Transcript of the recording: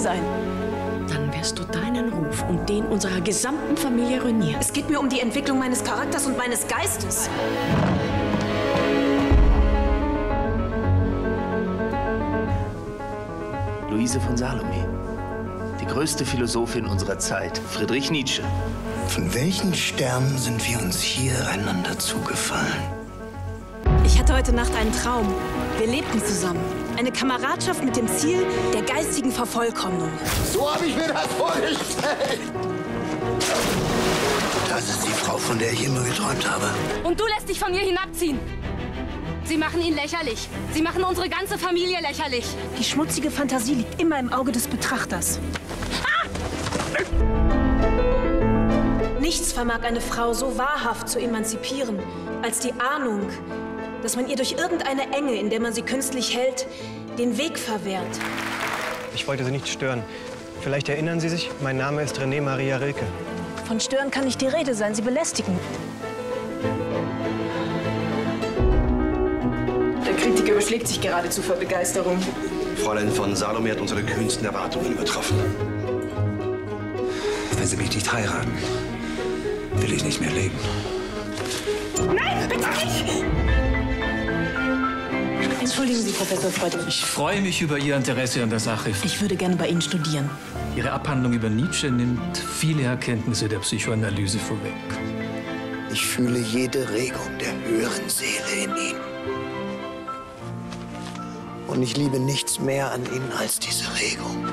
sein. Dann wirst du deinen Ruf und den unserer gesamten Familie ruinieren. Es geht mir um die Entwicklung meines Charakters und meines Geistes. Luise von Salome. Die größte Philosophin unserer Zeit, Friedrich Nietzsche. Von welchen Sternen sind wir uns hier einander zugefallen? Ich hatte heute Nacht einen Traum. Wir lebten zusammen. Eine Kameradschaft mit dem Ziel der geistigen Vervollkommnung. So habe ich mir das vorgestellt. Das ist die Frau, von der ich immer geträumt habe. Und du lässt dich von ihr hinabziehen. Sie machen ihn lächerlich. Sie machen unsere ganze Familie lächerlich. Die schmutzige Fantasie liegt immer im Auge des Betrachters. Nichts vermag eine Frau so wahrhaft zu emanzipieren, als die Ahnung, dass man ihr durch irgendeine Enge, in der man sie künstlich hält, den Weg verwehrt. Ich wollte Sie nicht stören. Vielleicht erinnern Sie sich, mein Name ist René Maria Rilke. Von Stören kann nicht die Rede sein, sie belästigen. Der Kritiker überschlägt sich geradezu vor Begeisterung. Fräulein von Salome hat unsere kühnsten Erwartungen übertroffen. Wenn Sie mich nicht heiraten, will ich nicht mehr leben. Nein, bitte nicht! Entschuldigen Sie, Professor Freud. Ich freue mich über Ihr Interesse an der Sache. Ich würde gerne bei Ihnen studieren. Ihre Abhandlung über Nietzsche nimmt viele Erkenntnisse der Psychoanalyse vorweg. Ich fühle jede Regung der höheren Seele in ihm. Und ich liebe nichts mehr an ihm als diese Regung.